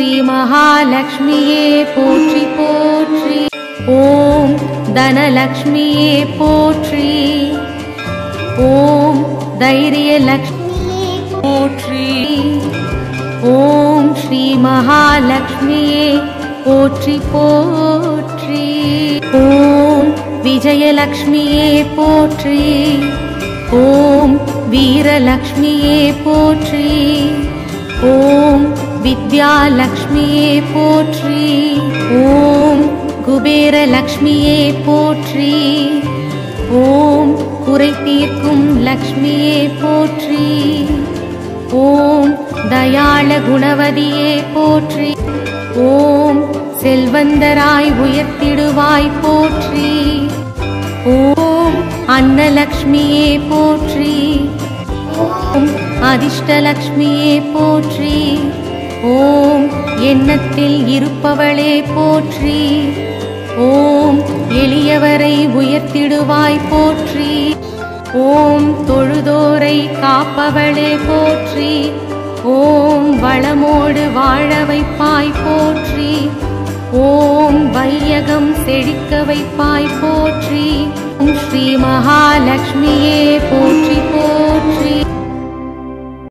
ஸ்ரீ மகாலட்சுமியே போற்றி போற்றி. ஓம் தனலக்ஷ்மியே போற்றி. ஓம் தைரியலக்ஷ்மியே போற்றி. ஓம் ஸ்ரீ மகாலட்சுமியே போற்றி போற்றி. ஓம் விஜயலக்ஷ்மியே போற்றி. ஓம் வீரலக்ஷ்மியே போற்றி. வித்யாலக்ஷ்மியே போற்றி. ஓம் குபேர லக்ஷ்மியே போற்றி. ஓம் குறை தீர்க்கும் லக்ஷ்மியே போற்றி. ஓம் தயாள குணவதியே போற்றி. ஓம் செல்வந்தராய் உயர்த்திடுவாய் போற்றி. ஓம் அன்னலக்ஷ்மியே போற்றி. ஓம் அதிர்ஷ்டலக்ஷ்மியே போற்றி. ஓம் எண்ணத்தில் இருப்பவளே போற்றி. ஓம் எளியவரை உயர்த்திடுவாய் போற்றி. ஓம் தொழுதோரை காப்பவளே போற்றி. ஓம் வளமோடு வாழ வைப்பாய் போற்றி. ஓம் வையகம் செழிக்க வைப்பாய் போற்றி. போற்றி